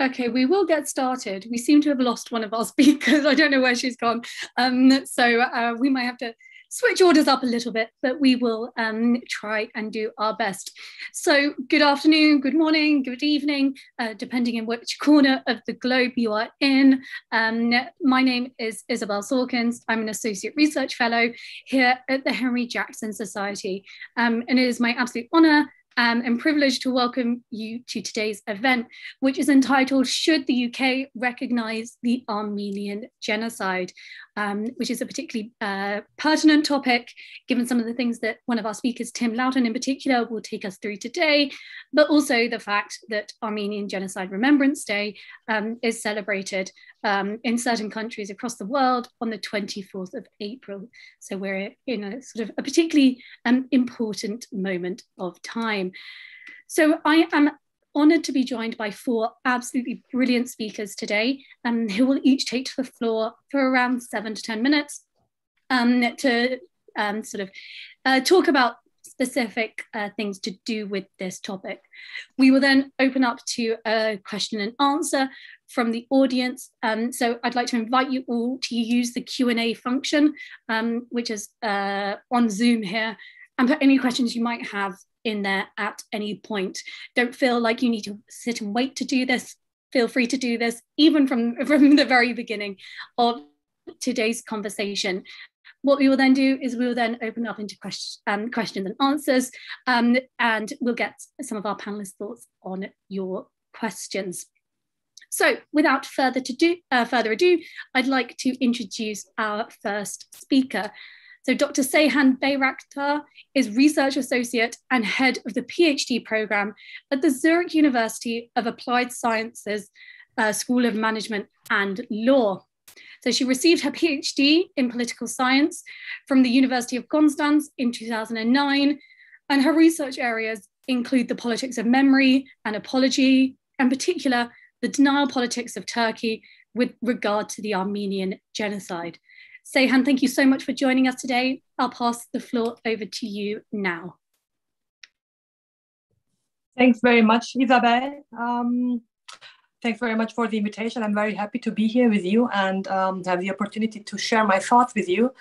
Okay, we will get started. We seem to have lost one of our speakers. I don't know where she's gone. Um, so uh, we might have to switch orders up a little bit, but we will um, try and do our best. So good afternoon, good morning, good evening, uh, depending on which corner of the globe you are in. Um, my name is Isabel Sawkins. I'm an Associate Research Fellow here at the Henry Jackson Society. Um, and it is my absolute honor um, and privileged to welcome you to today's event, which is entitled Should the UK Recognise the Armenian Genocide? Um, which is a particularly uh, pertinent topic, given some of the things that one of our speakers, Tim Loughton in particular, will take us through today, but also the fact that Armenian Genocide Remembrance Day um, is celebrated um, in certain countries across the world on the 24th of April. So we're in a sort of a particularly um, important moment of time. So I am honoured to be joined by four absolutely brilliant speakers today um, who will each take to the floor for around seven to 10 minutes um, to um, sort of uh, talk about specific uh, things to do with this topic. We will then open up to a question and answer from the audience. Um, so I'd like to invite you all to use the Q&A function, um, which is uh, on Zoom here, and put any questions you might have in there at any point. Don't feel like you need to sit and wait to do this. Feel free to do this even from, from the very beginning of today's conversation. What we will then do is we will then open up into question, um, questions and answers, um, and we'll get some of our panelists' thoughts on your questions. So without further, to do, uh, further ado, I'd like to introduce our first speaker. So Dr. Seyhan Bayraktar is Research Associate and Head of the PhD program at the Zurich University of Applied Sciences uh, School of Management and Law. So she received her PhD in political science from the University of Constance in 2009, and her research areas include the politics of memory and apology, in particular, the denial politics of Turkey with regard to the Armenian genocide. Seyhan, thank you so much for joining us today. I'll pass the floor over to you now. Thanks very much, Isabel. Um, thanks very much for the invitation. I'm very happy to be here with you and um, have the opportunity to share my thoughts with you.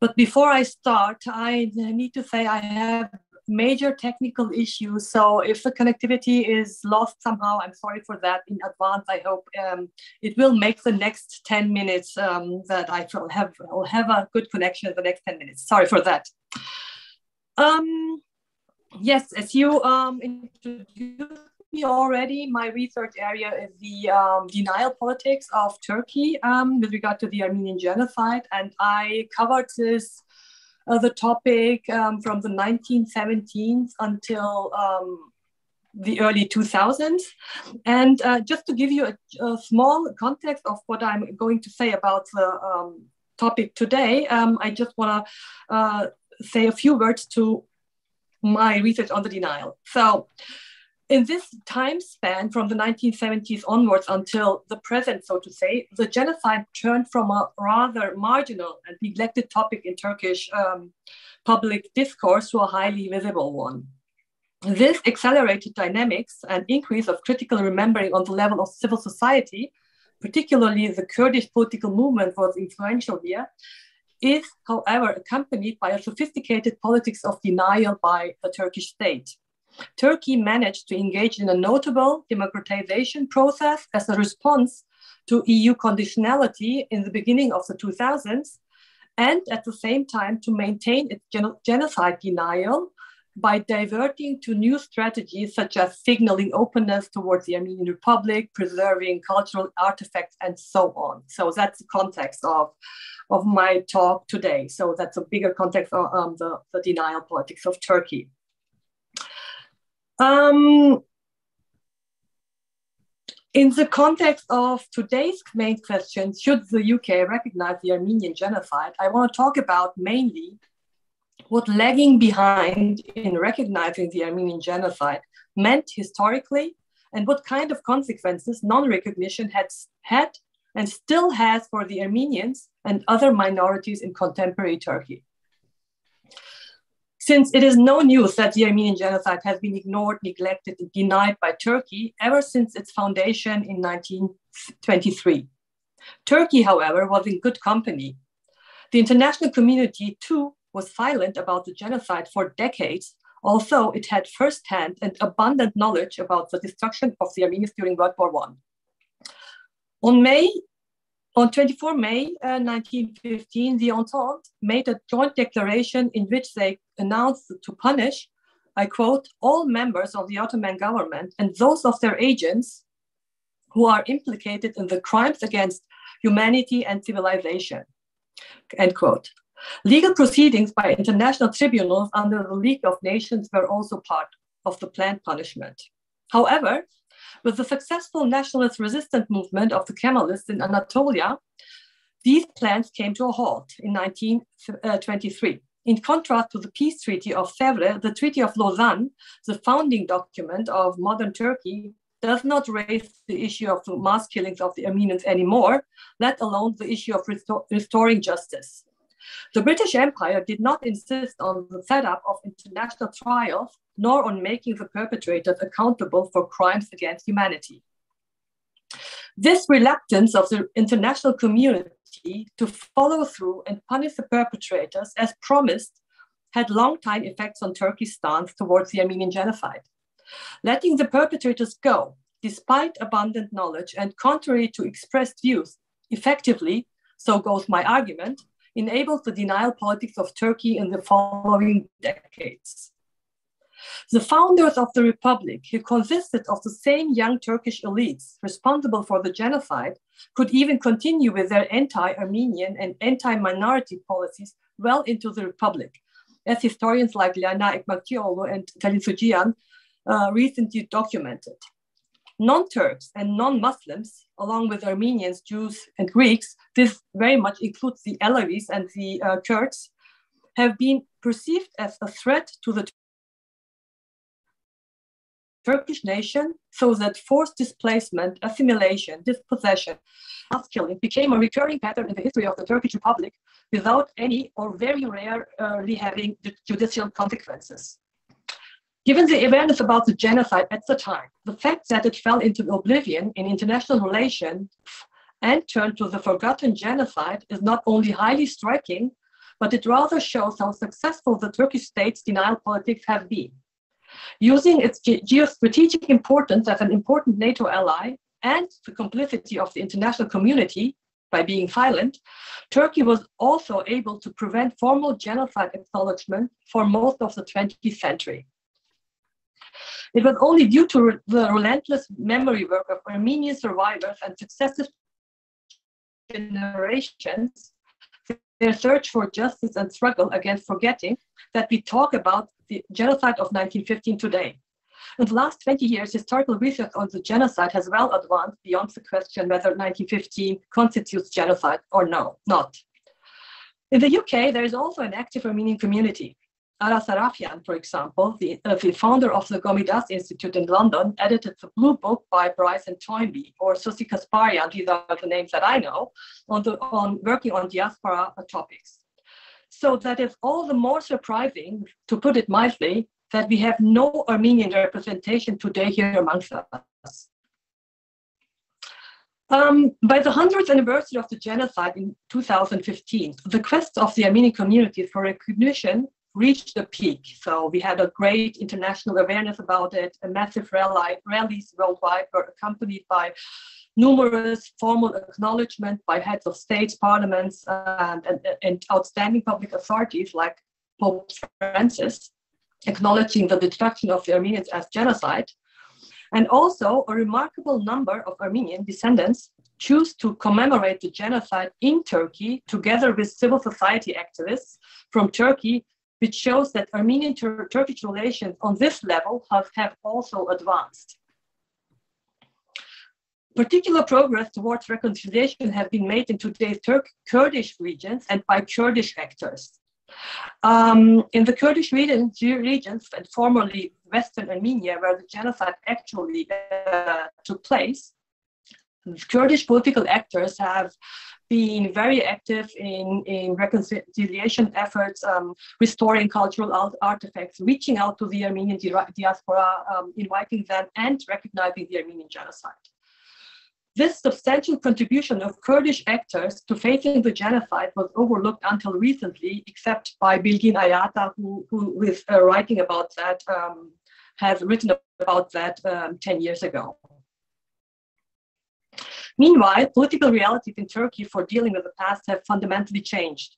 But before I start, I need to say I have major technical issues. So if the connectivity is lost somehow, I'm sorry for that in advance. I hope um, it will make the next 10 minutes um, that I will have, will have a good connection in the next 10 minutes. Sorry for that. Um, yes, as you um, introduced me already, my research area is the um, denial politics of Turkey um, with regard to the Armenian genocide. And I covered this uh, the topic um, from the 1917s until um, the early 2000s. And uh, just to give you a, a, small context of what I'm going to say about the um, topic today, um, I just want to uh, say a few words to my research on the denial. So in this time span from the 1970s onwards until the present, so to say, the genocide turned from a rather marginal and neglected topic in Turkish um, public discourse to a highly visible one. This accelerated dynamics and increase of critical remembering on the level of civil society, particularly the Kurdish political movement was influential here, is, however, accompanied by a sophisticated politics of denial by the Turkish state. Turkey managed to engage in a notable democratization process as a response to EU conditionality in the beginning of the 2000s, and at the same time to maintain its gen- genocide denial by diverting to new strategies such as signaling openness towards the Armenian Republic, preserving cultural artifacts, and so on. So that's the context of, of my talk today. So that's a bigger context of um, the, the denial politics of Turkey. Um, in the context of today's main question, should the UK recognize the Armenian genocide? I want to talk about mainly what lagging behind in recognizing the Armenian genocide meant historically and what kind of consequences non recognition had, had and still has for the Armenians and other minorities in contemporary Turkey. Since it is no news that the Armenian genocide has been ignored, neglected, and denied by Turkey ever since its foundation in 1923. Turkey, however, was in good company. The international community, too, was silent about the genocide for decades, although it had firsthand and abundant knowledge about the destruction of the Armenians during World War I. On May on 24 May uh, 1915, the Entente made a joint declaration in which they announced to punish, I quote, all members of the Ottoman government and those of their agents who are implicated in the crimes against humanity and civilization, end quote. Legal proceedings by international tribunals under the League of Nations were also part of the planned punishment. However, with the successful nationalist resistance movement of the Kemalists in Anatolia, these plans came to a halt in 1923. Uh, in contrast to the peace treaty of Sèvres, the Treaty of Lausanne, the founding document of modern Turkey, does not raise the issue of the mass killings of the Armenians anymore, let alone the issue of restor- restoring justice. The British Empire did not insist on the setup of international trials nor on making the perpetrators accountable for crimes against humanity. This reluctance of the international community to follow through and punish the perpetrators as promised had long-time effects on Turkey's stance towards the Armenian genocide. Letting the perpetrators go, despite abundant knowledge and contrary to expressed views, effectively, so goes my argument, enables the denial politics of Turkey in the following decades. The founders of the Republic, who consisted of the same young Turkish elites responsible for the genocide, could even continue with their anti Armenian and anti minority policies well into the Republic, as historians like Liana Ekmekçioğlu and Talin Suciyan uh, recently documented. Non Turks and non Muslims, along with Armenians, Jews, and Greeks, this very much includes the Alevis and the uh, Kurds, have been perceived as a threat to the Turkish nation so that forced displacement, assimilation, dispossession, mass killing became a recurring pattern in the history of the Turkish Republic without any or very rarely having judicial consequences. Given the awareness about the genocide at the time, the fact that it fell into oblivion in international relations and turned to the forgotten genocide is not only highly striking, but it rather shows how successful the Turkish state's denial politics have been. Using its ge- geostrategic importance as an important NATO ally and the complicity of the international community by being silent, Turkey was also able to prevent formal genocide acknowledgement for most of the 20th century. It was only due to re- the relentless memory work of Armenian survivors and successive generations, their search for justice and struggle against forgetting, that we talk about the genocide of 1915 today. In the last 20 years, historical research on the genocide has well advanced beyond the question whether 1915 constitutes genocide or no, not. In the UK, there is also an active Armenian community. Ara Sarafian, for example, the, uh, the, founder of the Gomidas Institute in London, edited the blue book by Bryce and Toynbee, or Susi Kasparian, these are the names that I know, on, the, on working on diaspora topics. So that is all the more surprising, to put it mildly, that we have no Armenian representation today here amongst us. Um, by the 100th anniversary of the genocide in 2015, the quest of the Armenian community for recognition reached a peak. So we had a great international awareness about it, a massive rally, rallies worldwide were accompanied by numerous formal acknowledgement by heads of states, parliaments, and, and, and outstanding public authorities like Pope Francis, acknowledging the destruction of the Armenians as genocide. And also, a remarkable number of Armenian descendants choose to commemorate the genocide in Turkey together with civil society activists from Turkey, which shows that Armenian Turkish relations on this level have, have also advanced. Particular progress towards reconciliation have been made in today's Turk Kurdish regions and by Kurdish actors. Um, in the Kurdish region, regions and formerly Western Armenia, where the genocide actually uh, took place, Kurdish political actors have been very active in, in reconciliation efforts, um, restoring cultural artifacts, reaching out to the Armenian diaspora, um, inviting them, and recognizing the Armenian genocide. This substantial contribution of Kurdish actors to facing the genocide was overlooked until recently, except by Bilgin Ayata, who, who is uh, writing about that, um, has written about that um, 10 years ago. Meanwhile, political realities in Turkey for dealing with the past have fundamentally changed.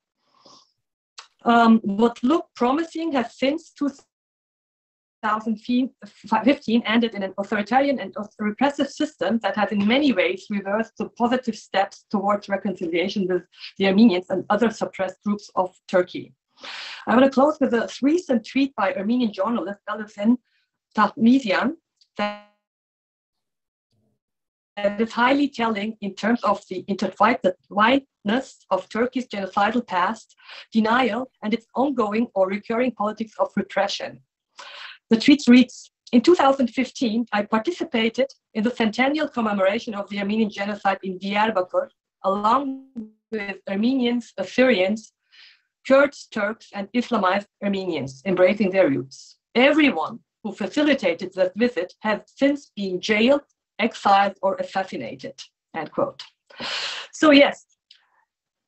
Um, what looked promising has since 2015 ended in an authoritarian and repressive system that has in many ways reversed the positive steps towards reconciliation with the Armenians and other suppressed groups of Turkey. I want to close with a recent tweet by Armenian journalist Elifin Tahmisian that and it's highly telling in terms of the intertwinedness of Turkey's genocidal past, denial, and its ongoing or recurring politics of repression. The tweet reads, in 2015, I participated in the centennial commemoration of the Armenian genocide in Diyarbakir, along with Armenians, Assyrians, Kurds, Turks, and Islamized Armenians, embracing their roots. Everyone who facilitated that visit has since been jailed exiled or assassinated, end quote. So yes,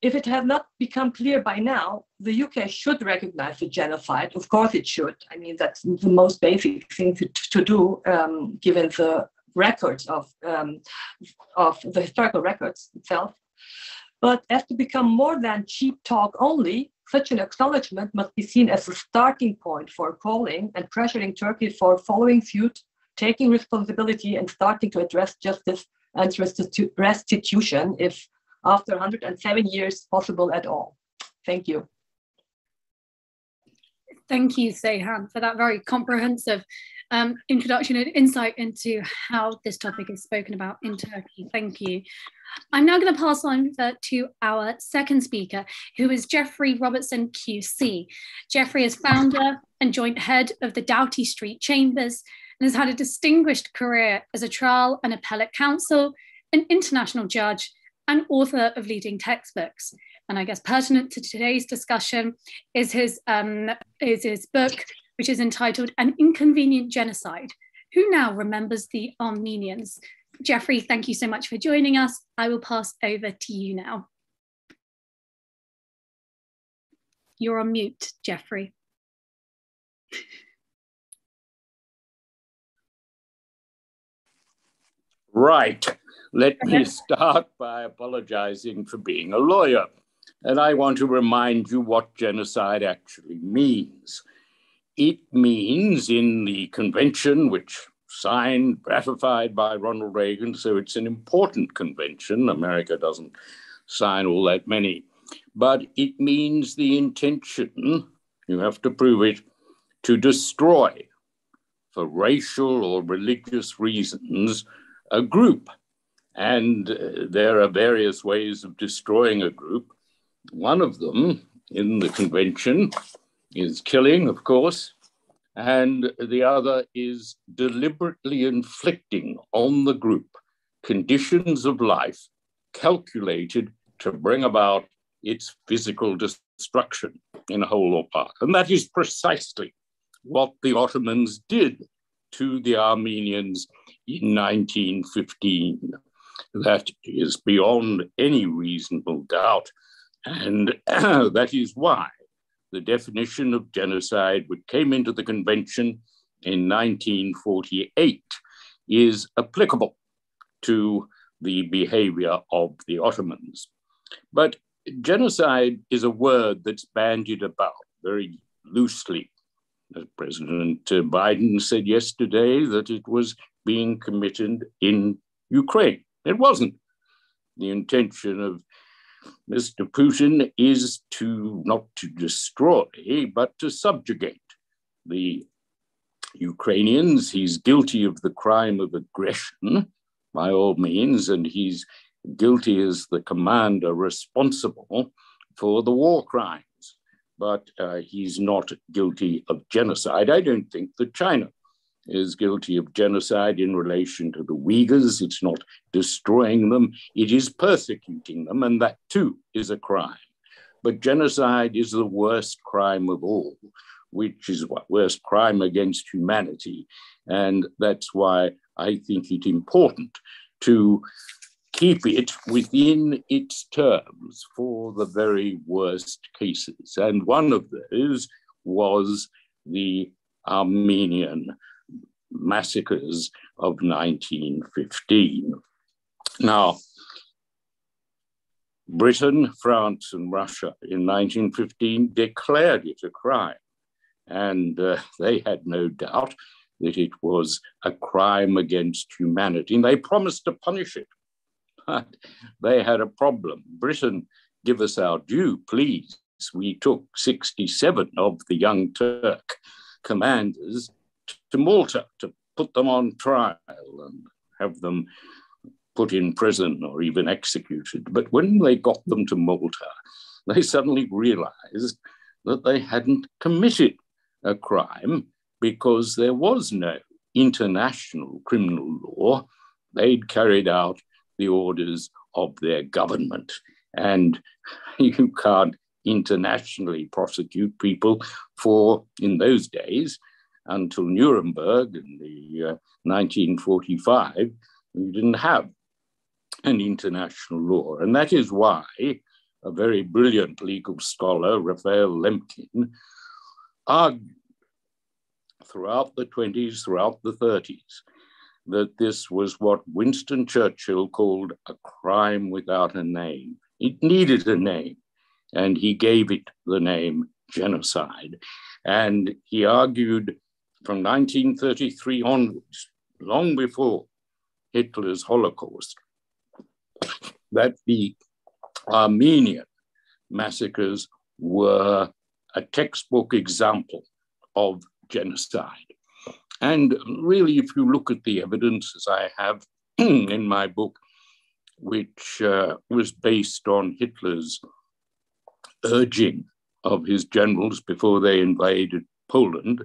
if it has not become clear by now, the UK should recognize the genocide. Of course it should. I mean, that's the most basic thing to, to do, um, given the records of, um, of the historical records itself. But as to become more than cheap talk only, such an acknowledgement must be seen as a starting point for calling and pressuring Turkey for following suit taking responsibility and starting to address justice and restitu- restitution if after 107 years possible at all. Thank you. Thank you, Seyhan, for that very comprehensive um, introduction and insight into how this topic is spoken about in Turkey. Thank you. I'm now going to pass on to our second speaker, who is Geoffrey Robertson QC. Geoffrey is founder and joint head of the Doughty Street Chambers and has had a distinguished career as a trial and appellate counsel, an international judge, and author of leading textbooks. And I guess pertinent to today's discussion is his, um, is his book, which is entitled An Inconvenient Genocide Who Now Remembers the Armenians? Geoffrey, thank you so much for joining us. I will pass over to you now. You're on mute, Geoffrey. Right. Let me start by apologizing for being a lawyer. And I want to remind you what genocide actually means. It means in the convention, which signed, ratified by Ronald Reagan, so it's an important convention. America doesn't sign all that many. But it means the intention, you have to prove it, to destroy for racial or religious reasons a group. And uh, there are various ways of destroying a group. One of them in the convention is killing, of course, and the other is deliberately inflicting on the group conditions of life calculated to bring about its physical destruction in a whole or part. And that is precisely what the Ottomans did to the Armenians in 1915. That is beyond any reasonable doubt. And that is why the definition of genocide, which came into the convention in 1948, is applicable to the behavior of the Ottomans. But genocide is a word that's bandied about very loosely. President uh, Biden said yesterday that it was being committed in Ukraine. It wasn't. The intention of Mr. Putin is to not to destroy, but to subjugate the Ukrainians. He's guilty of the crime of aggression by all means, and he's guilty as the commander responsible for the war crimes. But uh, he's not guilty of genocide. I don't think that China is guilty of genocide in relation to the Uyghurs. It's not destroying them, it is persecuting them, and that too is a crime. But genocide is the worst crime of all, which is what worst crime against humanity. And that's why I think it important to keep it within its terms for the very worst cases. And one of those was the Armenian massacres of 1915. Now, Britain, France, and Russia in 1915 declared it a crime. And uh, they had no doubt that it was a crime against humanity. And they promised to punish it. But they had a problem. Britain, give us our due, please. We took 67 of the young Turk commanders to Malta to put them on trial and have them put in prison or even executed. But when they got them to Malta, they suddenly realized that they hadn't committed a crime because there was no international criminal law. They'd carried out the orders of their government. And you can't internationally prosecute people for, in those days, until Nuremberg in the uh, 1945, you didn't have an international law. And that is why a very brilliant legal scholar, Raphael Lemkin, argued throughout the 20s, throughout the 30s, that this was what Winston Churchill called a crime without a name. It needed a name, and he gave it the name genocide. And he argued from 1933 onwards, long before Hitler's Holocaust, that the Armenian massacres were a textbook example of genocide. And really, if you look at the evidence, as I have in my book, which uh, was based on Hitler's urging of his generals before they invaded Poland,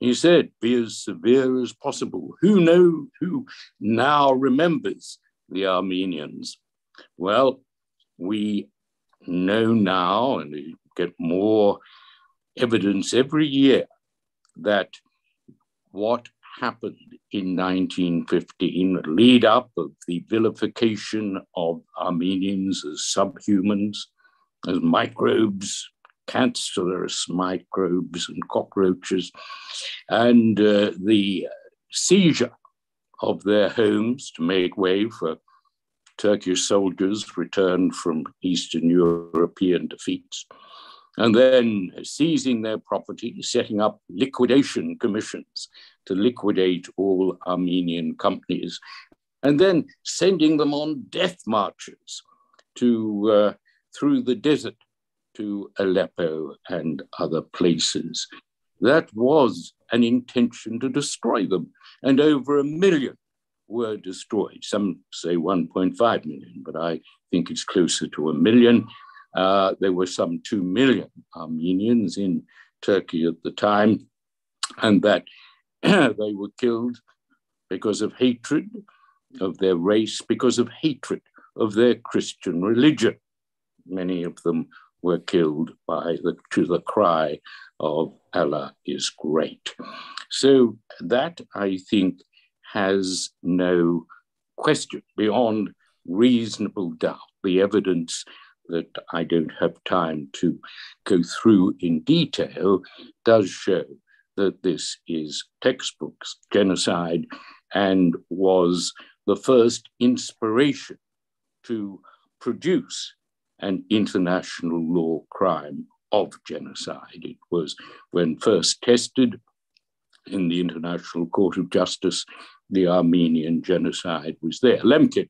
he said, be as severe as possible. Who know who now remembers the Armenians? Well, we know now, and we get more evidence every year that what happened in 1915, lead up of the vilification of Armenians as subhumans, as microbes, cancerous microbes and cockroaches, and uh, the seizure of their homes to make way for Turkish soldiers returned from Eastern European defeats and then seizing their property, setting up liquidation commissions to liquidate all Armenian companies, and then sending them on death marches to uh, through the desert to Aleppo and other places. That was an intention to destroy them, and over a million were destroyed. Some say 1.5 million, but I think it's closer to a million. Uh, there were some 2 million Armenians in Turkey at the time, and that they were killed because of hatred of their race, because of hatred of their Christian religion. Many of them were killed by the, to the cry of Allah is great. So that I think has no question beyond reasonable doubt. The evidence that I don't have time to go through in detail does show that this is textbooks genocide and was the first inspiration to produce an international law crime of genocide. It was when first tested in the International Court of Justice, the Armenian genocide was there. Lemkin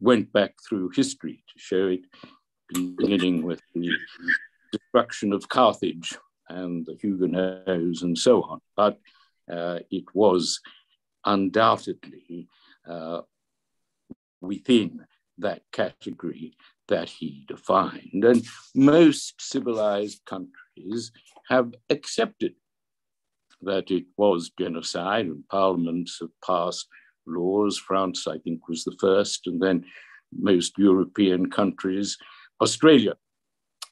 went back through history to show it beginning with the destruction of Carthage and the Huguenots and so on. But uh, it was undoubtedly uh, within that category that he defined. And most civilized countries have accepted that it was genocide, and parliaments have passed laws. France, I think, was the first, and then most European countries. Australia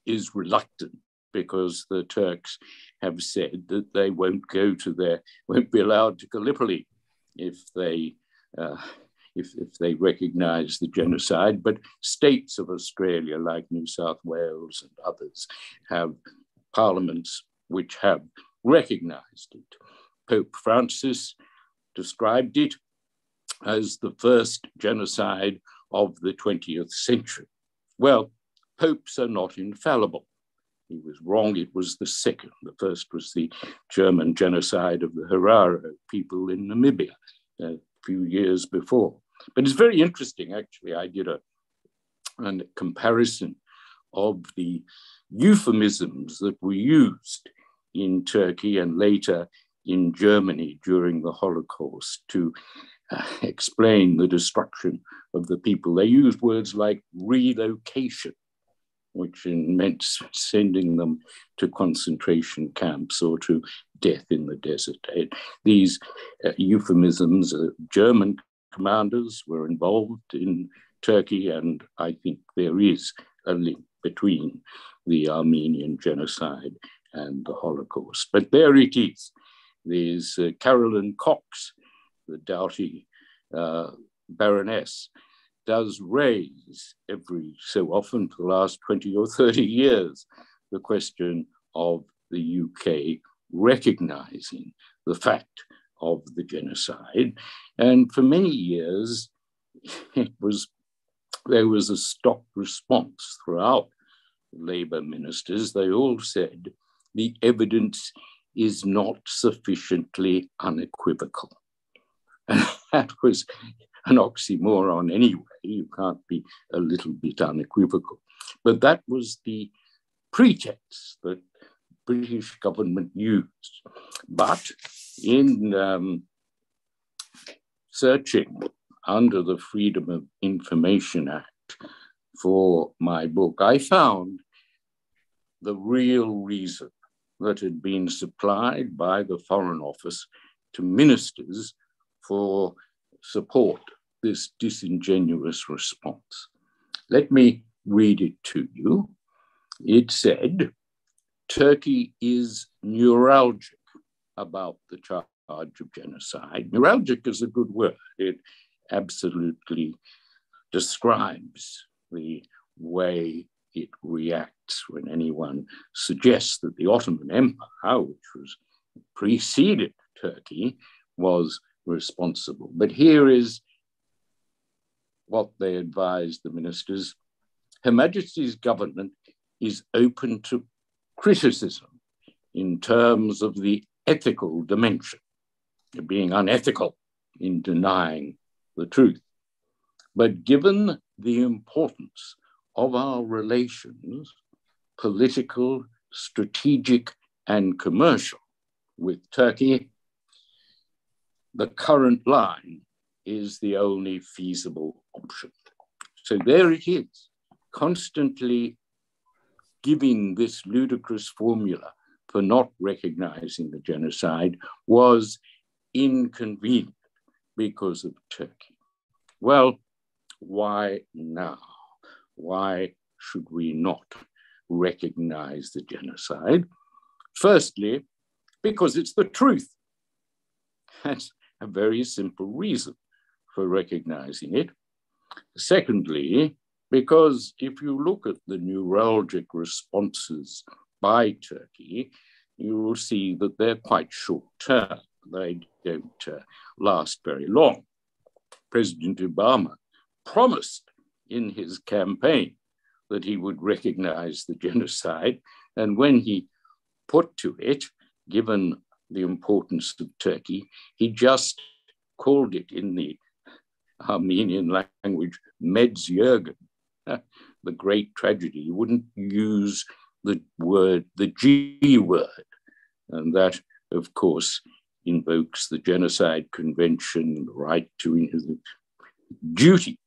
is reluctant because the Turks have said that they won't go to their, won't be allowed to Gallipoli if they uh, if, if they recognize the genocide. But states of Australia, like New South Wales and others, have parliaments which have recognized it. Pope Francis described it as the first genocide of the 20th century. Well, popes are not infallible. He was wrong. It was the second. The first was the German genocide of the Herero people in Namibia a few years before. But it's very interesting, actually. I did a, a comparison of the euphemisms that were used in Turkey and later in Germany during the Holocaust to uh, explain the destruction of the people. They used words like relocation, which meant sending them to concentration camps or to death in the desert. These uh, euphemisms, uh, German commanders were involved in Turkey, and I think there is a link between the Armenian genocide and the Holocaust. But there it is. There's uh, Caroline Cox, the doughty uh, baroness, does raise every so often for the last 20 or 30 years the question of the UK recognizing the fact of the genocide. And for many years, it was there was a stock response throughout Labour ministers. They all said the evidence is not sufficiently unequivocal. And that was an oxymoron anyway. You can't be a little bit unequivocal. But that was the pretext that British government used. But in um, searching under the Freedom of Information Act for my book, I found the real reason that had been supplied by the Foreign Office to ministers for support this disingenuous response. Let me read it to you. It said, Turkey is neuralgic about the charge of genocide. Neuralgic is a good word. It absolutely describes the way it reacts when anyone suggests that the Ottoman Empire, which was preceded Turkey, was responsible. But here is what they advised the ministers. Her Majesty's government is open to criticism in terms of the ethical dimension, being unethical in denying the truth. But given the importance of our relations, political, strategic, and commercial, with Turkey, the current line is the only feasible option. So there it is, constantly giving this ludicrous formula for not recognizing the genocide was inconvenient because of Turkey. Well, why now? Why should we not recognize the genocide? Firstly, because it's the truth. That's a very simple reason for recognizing it. Secondly, because if you look at the neuralgic responses by Turkey, you will see that they're quite short term. They don't uh, last very long. President Obama promised in his campaign that he would recognize the genocide. And when he put to it, given the importance of Turkey, he just called it in the Armenian language, Medz Yeghern, the great tragedy. He wouldn't use the word, the G word. And that, of course, invokes the Genocide Convention, the right to, the duty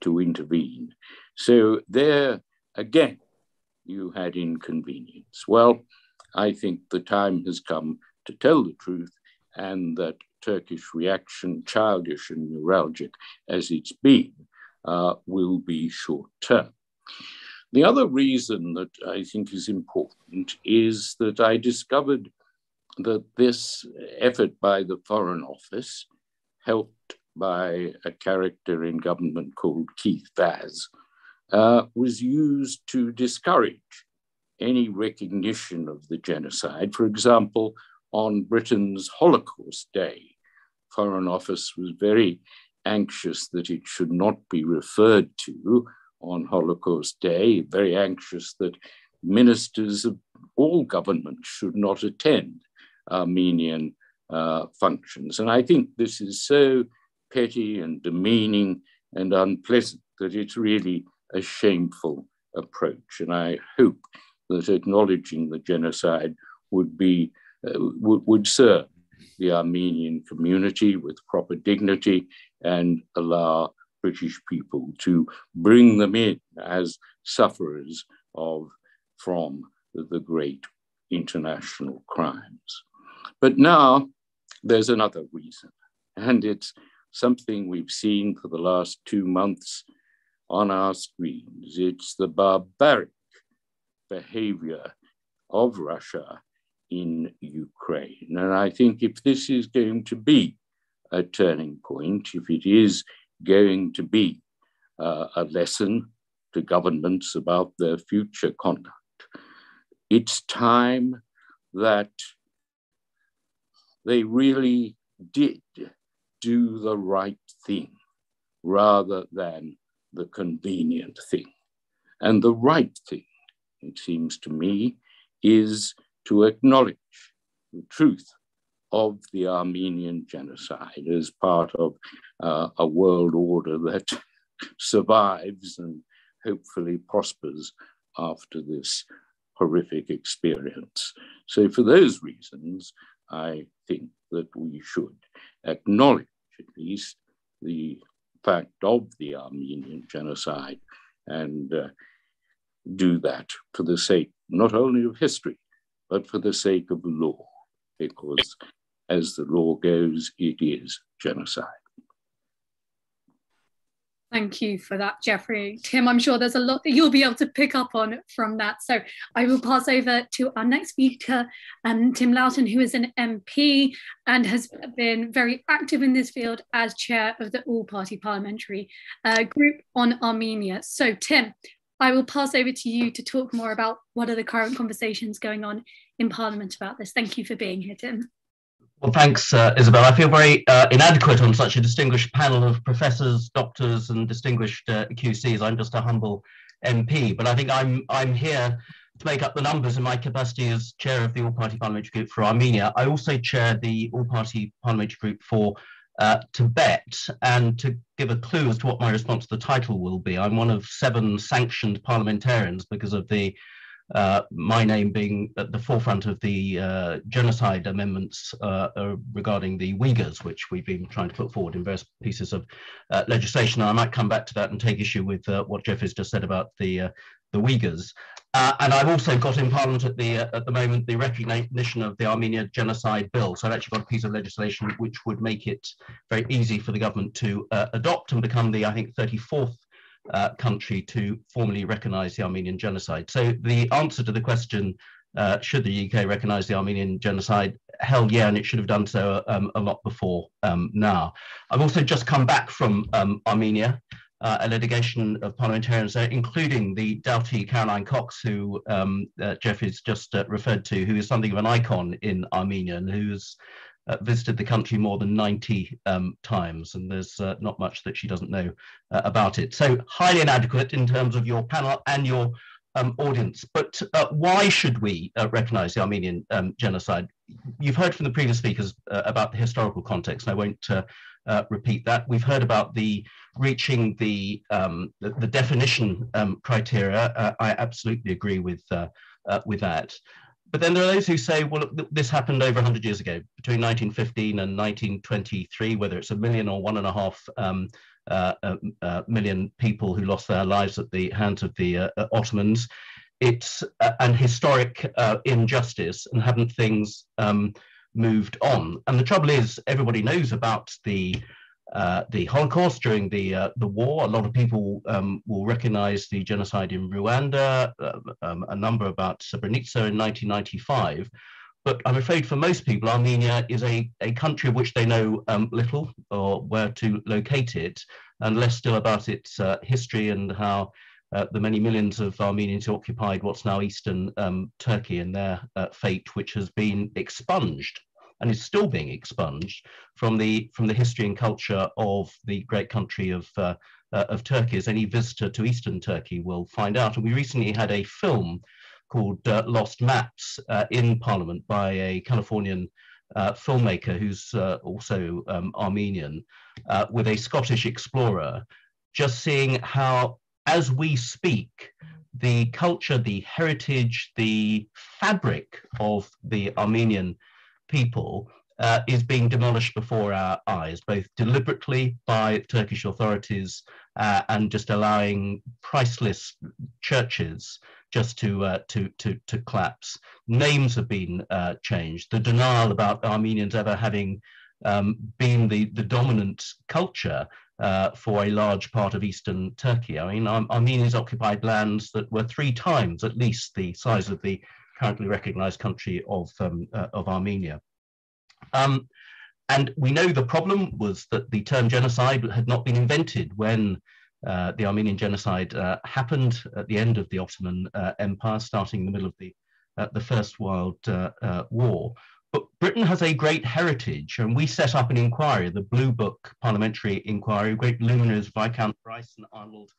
to intervene. So there again, you had inconvenience. Well, I think the time has come to tell the truth, and that Turkish reaction, childish and neuralgic as it's been, uh, will be short term. The other reason that I think is important is that I discovered that this effort by the Foreign Office, helped by a character in government called Keith Vaz, uh, was used to discourage any recognition of the genocide. For example, on Britain's Holocaust Day, Foreign Office was very anxious that it should not be referred to on Holocaust Day, very anxious that ministers of all governments should not attend Armenian uh, functions. And I think this is so petty and demeaning and unpleasant that it's really a shameful approach. And I hope that acknowledging the genocide would be Uh, would, would serve the Armenian community with proper dignity and allow British people to bring them in as sufferers of from the great international crimes. But now there's another reason, and it's something we've seen for the last two months on our screens. It's the barbaric behavior of Russia in Ukraine. And I think if this is going to be a turning point, if it is going to be uh, a lesson to governments about their future conduct, it's time that they really did do the right thing rather than the convenient thing. And the right thing, it seems to me, is to acknowledge the truth of the Armenian genocide as part of uh, a world order that survives and hopefully prospers after this horrific experience. So, for those reasons, I think that we should acknowledge at least the fact of the Armenian genocide and uh, do that for the sake not only of history, but for the sake of law, because as the law goes, it is genocide. Thank you for that, Geoffrey. Tim, I'm sure there's a lot that you'll be able to pick up on from that. So I will pass over to our next speaker, um, Tim Loughton, who is an MP and has been very active in this field as chair of the All Party Parliamentary uh, Group on Armenia. So, Tim, I will pass over to you to talk more about what are the current conversations going on in Parliament about this. Thank you for being here, Tim. Well, thanks, uh, Isabel. I feel very uh, inadequate on such a distinguished panel of professors, doctors, and distinguished uh, QCs. I'm just a humble MP, but I think I'm I'm here to make up the numbers in my capacity as chair of the All Party Parliamentary Group for Armenia. I also chair the All Party Parliamentary Group for uh, Tibet. And to give a clue as to what my response to the title will be, I'm one of seven sanctioned parliamentarians because of the uh, my name being at the forefront of the uh, genocide amendments uh, uh regarding the Uyghurs, which we've been trying to put forward in various pieces of uh, legislation. And I might come back to that and take issue with uh, what Jeff has just said about the the Uyghurs. and I've also got in Parliament at the at the moment the recognition of the Armenia Genocide Bill. So I've actually got a piece of legislation which would make it very easy for the government to adopt and become the I think 34th uh, country to formally recognize the Armenian genocide. So the answer to the question, uh, should the UK recognize the Armenian genocide? Hell yeah, and it should have done so um, a lot before um, now. I've also just come back from um, Armenia. Uh, a litigation of parliamentarians including the doughty Caroline Cox, who um, uh, Jeff has just uh, referred to, who is something of an icon in Armenia and who's uh, visited the country more than 90 um, times, and there's uh, not much that she doesn't know uh, about it. So highly inadequate in terms of your panel and your um, audience. But uh, why should we recognize the Armenian um, genocide? You've heard from the previous speakers about the historical context, and I won't repeat that. We've heard about the reaching the, um, the, the, definition um, criteria. I absolutely agree with, with that. But then there are those who say, well, this happened over 100 years ago, between 1915 and 1923, whether it's a million or one and a half um, uh, uh, uh, million people who lost their lives at the hands of the uh, uh, Ottomans. It's an historic uh, injustice, and haven't things um, moved on. And the trouble is, everybody knows about the uh, the Holocaust during the uh, the war. A lot of people um, will recognize the genocide in Rwanda, uh, um, a number about Srebrenica in 1995. But I'm afraid for most people, Armenia is a, a country of which they know um, little or where to locate it, and less still about its uh, history and how uh, the many millions of Armenians who occupied what's now eastern um, Turkey and their uh, fate, which has been expunged and is still being expunged from the from the history and culture of the great country of uh, uh, of Turkey, as any visitor to eastern Turkey will find out. And we recently had a film called uh, Lost Maps uh, in Parliament by a Californian uh, filmmaker who's uh, also um, Armenian, with a Scottish explorer, just seeing how, as we speak, the culture, the heritage, the fabric of the Armenian people uh, is being demolished before our eyes, both deliberately by Turkish authorities uh, and just allowing priceless churches just to uh, to to to collapse. Names have been uh, changed. The denial about Armenians ever having um, been the the dominant culture uh, for a large part of eastern Turkey. I mean, Armenians occupied lands that were three times at least the size of the currently recognized country of, um, uh, of Armenia. Um, and we know the problem was that the term genocide had not been invented when uh, the Armenian genocide uh, happened at the end of the Ottoman uh, Empire, starting in the middle of the, uh, the First World War. But Britain has a great heritage, and we set up an inquiry, the Blue Book Parliamentary Inquiry, great luminaries Viscount Bryce and Arnold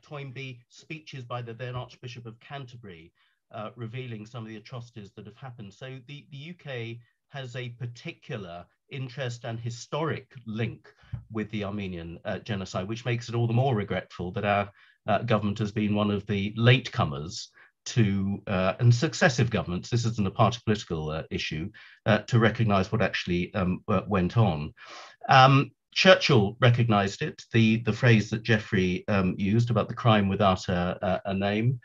Toynbee, speeches by the then Archbishop of Canterbury, uh, revealing some of the atrocities that have happened. So the, the UK has a particular interest and historic link with the Armenian uh, genocide, which makes it all the more regretful that our uh, government has been one of the latecomers to, uh, and successive governments, this isn't a party political uh, issue, uh, to recognize what actually um, went on. Um, Churchill recognized it, the, the phrase that Geoffrey um, used about the crime without a, a, name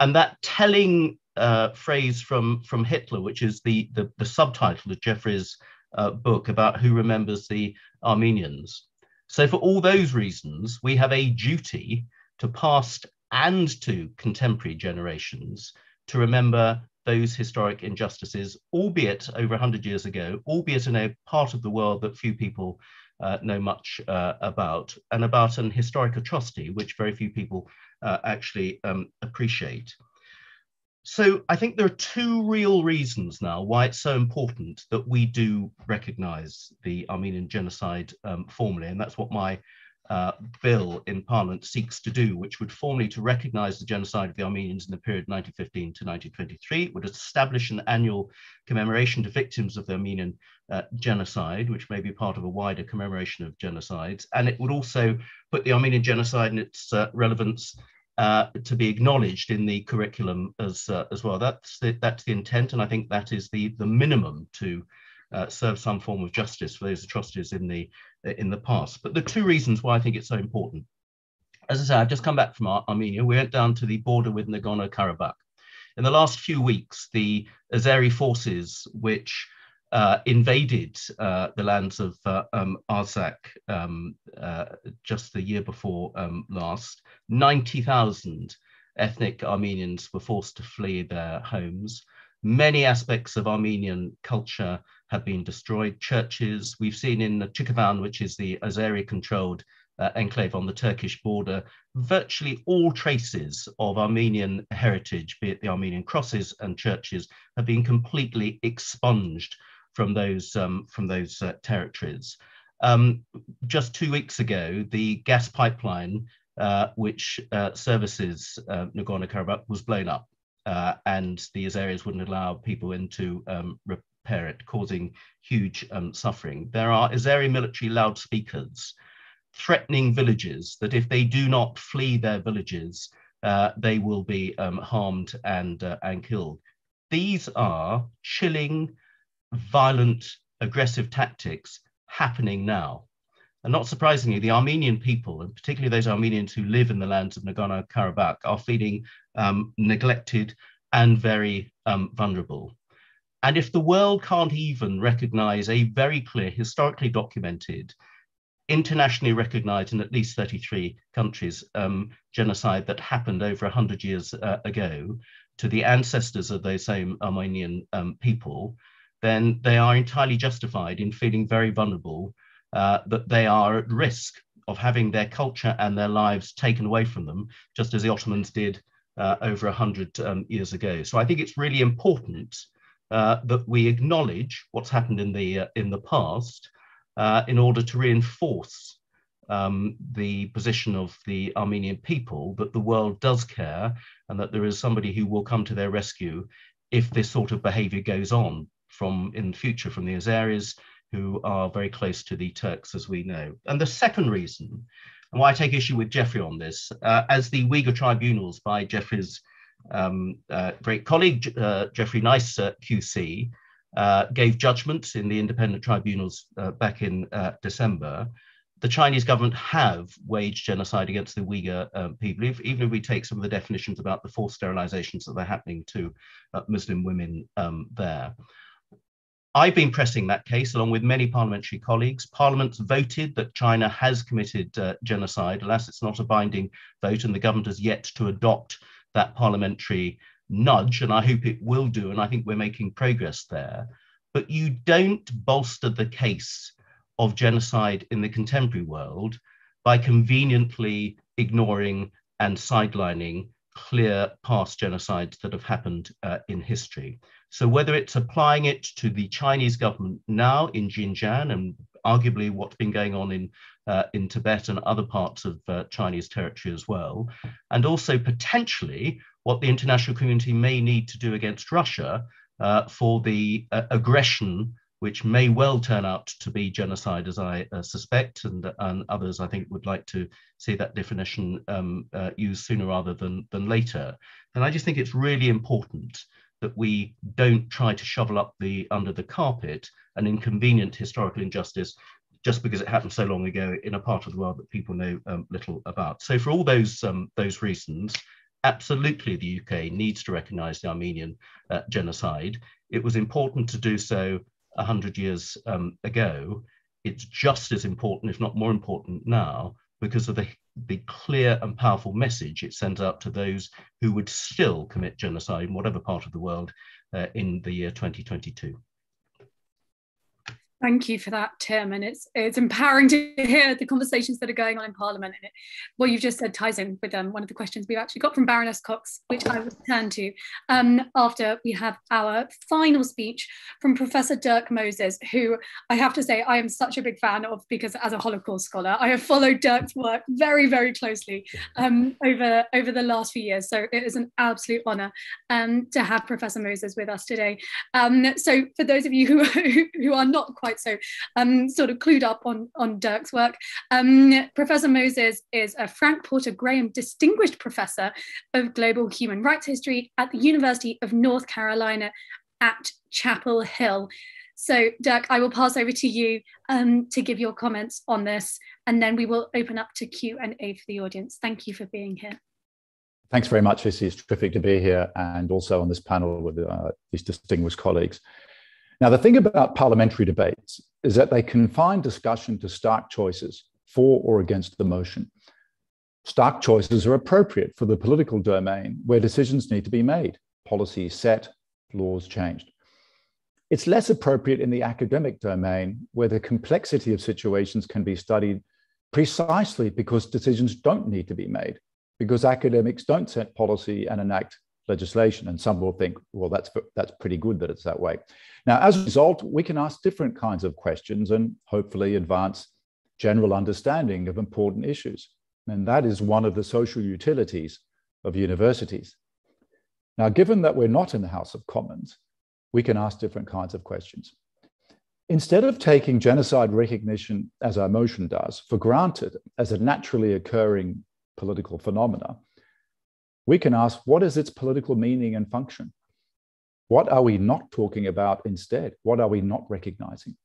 and that telling uh, phrase from from Hitler, which is the the, the subtitle of Geoffrey's uh, book about who remembers the Armenians. So for all those reasons, we have a duty to past and to contemporary generations to remember those historic injustices, albeit over 100 years ago, albeit in a part of the world that few people uh, know much uh, about, and about an historic atrocity which very few people uh, actually um, appreciate. So I think there are two real reasons now why it's so important that we do recognize the Armenian genocide um, formally, and that's what my uh, bill in Parliament seeks to do, which would formally to recognize the genocide of the Armenians in the period 1915 to 1923, would establish an annual commemoration to victims of the Armenian uh, genocide, which may be part of a wider commemoration of genocides, and it would also put the Armenian genocide and its uh, relevance uh, to be acknowledged in the curriculum as uh, as well. That's the, that's the intent, and I think that is the the minimum to uh, serve some form of justice for those atrocities in the in the past. But the two reasons why I think it's so important. As I say, I've just come back from Ar Armenia. We went down to the border with Nagorno-Karabakh. In the last few weeks, the Azeri forces, which uh, invaded uh, the lands of uh, um, Artsakh um, uh, just the year before um, last. 90,000 ethnic Armenians were forced to flee their homes. Many aspects of Armenian culture have been destroyed. Churches, we've seen in Nakhchivan, which is the Azeri controlled uh, enclave on the Turkish border, virtually all traces of Armenian heritage, be it the Armenian crosses and churches, have been completely expunged from those, um, from those uh, territories. Um, just two weeks ago, the gas pipeline, uh, which uh, services uh, Nagorno-Karabakh, was blown up. Uh, and the Azeris wouldn't allow people into um, repair it, causing huge um, suffering. There are Azeri military loudspeakers threatening villages that if they do not flee their villages, uh, they will be um, harmed and, uh, and killed. These are chilling, violent, aggressive tactics happening now. And not surprisingly, the Armenian people, and particularly those Armenians who live in the lands of Nagorno Karabakh, are feeling um, neglected and very um, vulnerable. And if the world can't even recognize a very clear, historically documented, internationally recognized in at least 33 countries um, genocide that happened over 100 years uh, ago to the ancestors of those same Armenian um, people, then they are entirely justified in feeling very vulnerable uh, that they are at risk of having their culture and their lives taken away from them, just as the Ottomans did uh, over 100 um, years ago. So I think it's really important that we acknowledge what's happened in the, uh, in the past uh, in order to reinforce um, the position of the Armenian people that the world does care and that there is somebody who will come to their rescue if this sort of behavior goes on from in the future from the Azeris who are very close to the Turks, as we know. And the second reason, and why I take issue with Geoffrey on this, uh, as the Uyghur tribunals by Geoffrey's um, uh, great colleague, uh, Geoffrey Nice uh, QC, uh, gave judgments in the independent tribunals uh, back in December, the Chinese government have waged genocide against the Uyghur people, if, even if we take some of the definitions about the forced sterilizations that are happening to Muslim women um, there. I've been pressing that case along with many parliamentary colleagues. Parliament's voted that China has committed uh, genocide. Alas, it's not a binding vote, and the government has yet to adopt that parliamentary nudge, and I hope it will do, and I think we're making progress there. But you don't bolster the case of genocide in the contemporary world by conveniently ignoring and sidelining clear past genocides that have happened uh, in history. So whether it's applying it to the Chinese government now in Xinjiang and arguably what's been going on in, uh, in Tibet and other parts of uh, Chinese territory as well, and also potentially what the international community may need to do against Russia uh, for the uh, aggression which may well turn out to be genocide, as I uh, suspect, and, and others I think would like to see that definition um, uh, used sooner rather than, than later. And I just think it's really important that we don't try to shovel up the under the carpet an inconvenient historical injustice just because it happened so long ago in a part of the world that people know um, little about. So for all those um, those reasons, absolutely the UK needs to recognise the Armenian uh, genocide. It was important to do so 100 years um, ago. It's just as important, if not more important now, because of the the clear and powerful message it sends out to those who would still commit genocide in whatever part of the world uh, in the year 2022. Thank you for that, Tim. And it's it's empowering to hear the conversations that are going on in Parliament. And it, what you've just said ties in with um, one of the questions we've actually got from Baroness Cox, which I will turn to um, after we have our final speech from Professor Dirk Moses, who I have to say I am such a big fan of because as a Holocaust scholar, I have followed Dirk's work very, very closely um, over, over the last few years. So it is an absolute honour um, to have Professor Moses with us today. Um, so for those of you who, who are not quite quite so um, sort of clued up on, on Dirk's work. Um, professor Moses is a Frank Porter Graham Distinguished Professor of Global Human Rights History at the University of North Carolina at Chapel Hill. So, Dirk, I will pass over to you um, to give your comments on this, and then we will open up to Q and A for the audience. Thank you for being here. Thanks very much, It's terrific to be here and also on this panel with uh, these distinguished colleagues. Now, the thing about parliamentary debates is that they confine discussion to stark choices for or against the motion. Stark choices are appropriate for the political domain where decisions need to be made, policies set, laws changed. It's less appropriate in the academic domain where the complexity of situations can be studied precisely because decisions don't need to be made, because academics don't set policy and enact legislation. And some will think, well, that's, that's pretty good that it's that way. Now, as a result, we can ask different kinds of questions and hopefully advance general understanding of important issues. And that is one of the social utilities of universities. Now, given that we're not in the House of Commons, we can ask different kinds of questions. Instead of taking genocide recognition, as our motion does, for granted as a naturally occurring political phenomena, we can ask what is its political meaning and function? What are we not talking about instead? What are we not recognizing?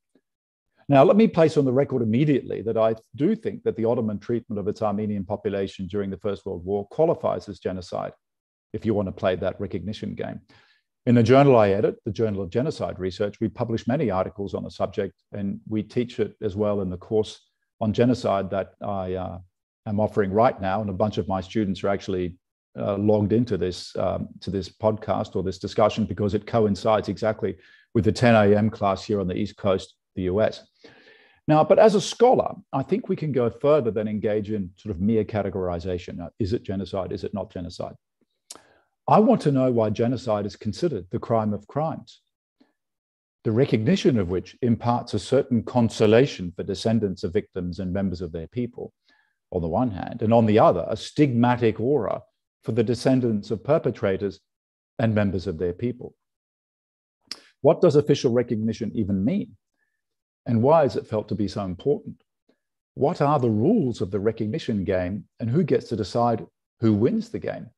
Now, let me place on the record immediately that I do think that the Ottoman treatment of its Armenian population during the First World War qualifies as genocide, if you want to play that recognition game. In the journal I edit, the Journal of Genocide Research, we publish many articles on the subject, and we teach it as well in the course on genocide that I uh, am offering right now. And a bunch of my students are actually uh, logged into this um, to this podcast or this discussion because it coincides exactly with the 10 a.m. class here on the East Coast, the US. Now, but as a scholar, I think we can go further than engage in sort of mere categorization. Now, is it genocide? Is it not genocide? I want to know why genocide is considered the crime of crimes, the recognition of which imparts a certain consolation for descendants of victims and members of their people, on the one hand, and on the other, a stigmatic aura for the descendants of perpetrators and members of their people. What does official recognition even mean? And why is it felt to be so important? What are the rules of the recognition game, and who gets to decide who wins the game?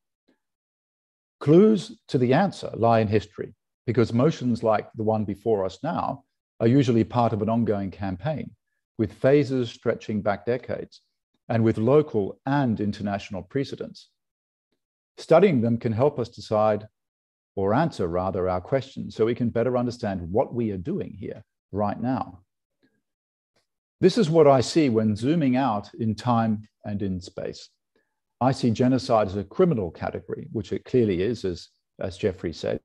Clues to the answer lie in history, because motions like the one before us now are usually part of an ongoing campaign, with phases stretching back decades, and with local and international precedents. Studying them can help us decide, or answer rather, our questions so we can better understand what we are doing here right now. This is what I see when zooming out in time and in space. I see genocide as a criminal category, which it clearly is, as, as Geoffrey said,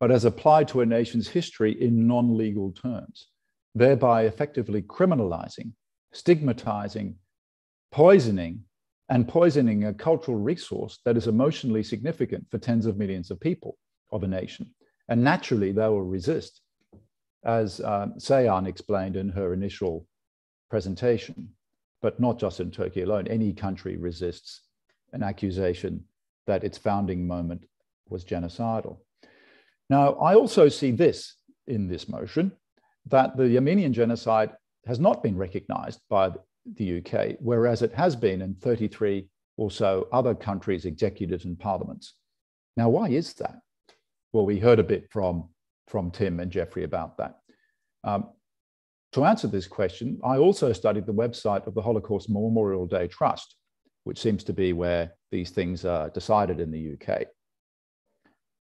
but as applied to a nation's history in non legal terms, thereby effectively criminalizing, stigmatizing, poisoning, and poisoning a cultural resource that is emotionally significant for tens of millions of people of a nation. And naturally, they will resist, as uh, Seyhan explained in her initial presentation, but not just in Turkey alone. Any country resists an accusation that its founding moment was genocidal. Now, I also see this in this motion that the Armenian genocide has not been recognized by the UK, whereas it has been in 33 or so other countries' executives and parliaments. Now, why is that? Well, we heard a bit from, from Tim and Geoffrey about that. Um, to answer this question, I also studied the website of the Holocaust Memorial Day Trust, which seems to be where these things are decided in the UK.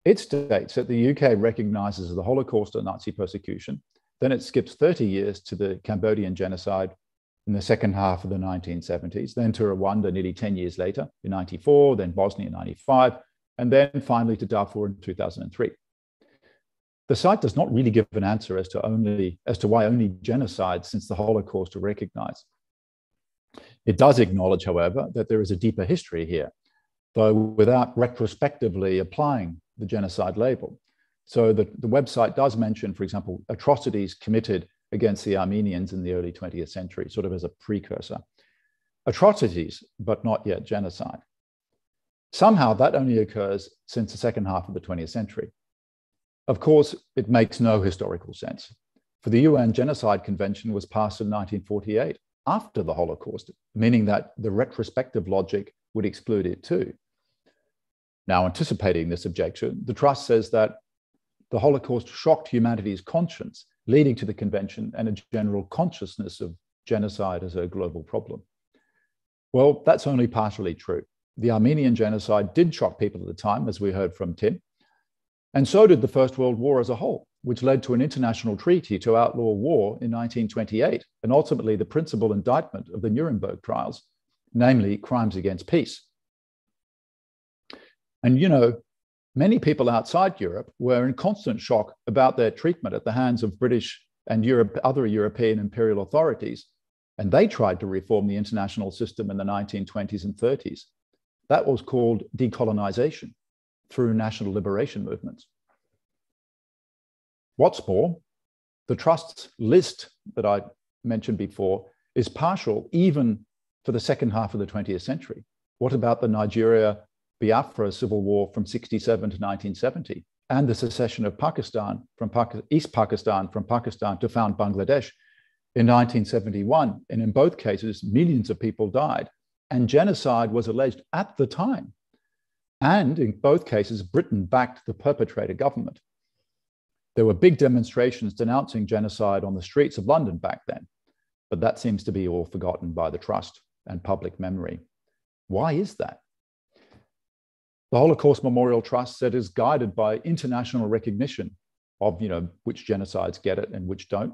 It states that the UK recognizes the Holocaust and Nazi persecution. Then it skips 30 years to the Cambodian genocide in the second half of the 1970s, then to Rwanda nearly 10 years later in 94, then Bosnia in 95, and then finally to Darfur in 2003 the site does not really give an answer as to only as to why only genocide since the Holocaust are recognized. It does acknowledge, however, that there is a deeper history here, though without retrospectively applying the genocide label. So the, the website does mention, for example, atrocities committed against the Armenians in the early 20th century, sort of as a precursor. Atrocities, but not yet genocide. Somehow that only occurs since the second half of the 20th century. Of course, it makes no historical sense. For the UN Genocide Convention was passed in 1948 after the Holocaust, meaning that the retrospective logic would exclude it too. Now, anticipating this objection, the Trust says that the Holocaust shocked humanity's conscience, leading to the convention and a general consciousness of genocide as a global problem. Well, that's only partially true. The Armenian genocide did shock people at the time, as we heard from Tim, and so did the First World War as a whole, which led to an international treaty to outlaw war in 1928, and ultimately the principal indictment of the Nuremberg trials, namely crimes against peace. And you know, many people outside Europe were in constant shock about their treatment at the hands of British and Europe, other European imperial authorities. And they tried to reform the international system in the 1920s and 30s. That was called decolonization through national liberation movements. What's more, the trust's list that I mentioned before is partial even for the second half of the 20th century. What about the Nigeria Biafra civil war from 67 to 1970 and the secession of Pakistan from East Pakistan from Pakistan to found Bangladesh in 1971? And in both cases, millions of people died. And genocide was alleged at the time and in both cases, Britain backed the perpetrator government. There were big demonstrations denouncing genocide on the streets of London back then, but that seems to be all forgotten by the trust and public memory. Why is that? The Holocaust Memorial Trust said is guided by international recognition of you know which genocides get it and which don't,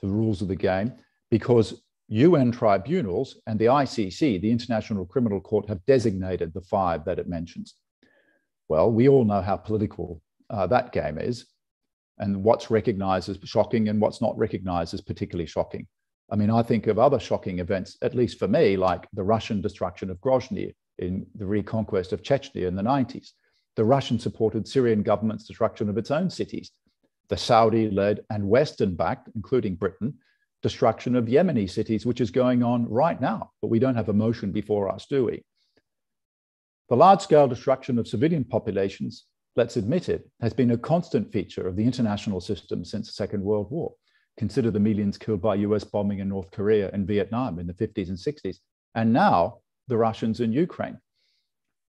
the rules of the game, because UN tribunals and the ICC, the International Criminal Court, have designated the five that it mentions. Well, we all know how political uh, that game is and what's recognized as shocking and what's not recognized as particularly shocking. I mean, I think of other shocking events, at least for me, like the Russian destruction of Grozny in the reconquest of Chechnya in the 90s, the Russian supported Syrian government's destruction of its own cities, the Saudi led and Western backed, including Britain, destruction of Yemeni cities, which is going on right now, but we don't have a motion before us, do we? The large scale destruction of civilian populations, let's admit it, has been a constant feature of the international system since the Second World War. Consider the millions killed by US bombing in North Korea and Vietnam in the 50s and 60s, and now the Russians in Ukraine.